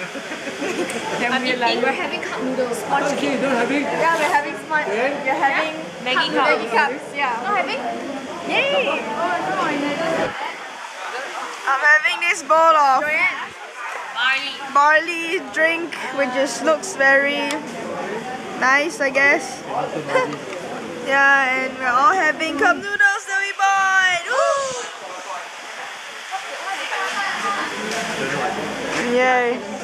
And we're like, We're having cup noodles. Sponge okay, don't have it. Yeah, we're having sponge. Yeah? We're having Maggi cup, cup. Maggi cups. Yeah. Not having? Yay! Oh no, I'm having this bowl of Barley. barley drink, which just looks very nice, I guess. yeah, and we're all having cup noodles that we bought. Ooh! Yay.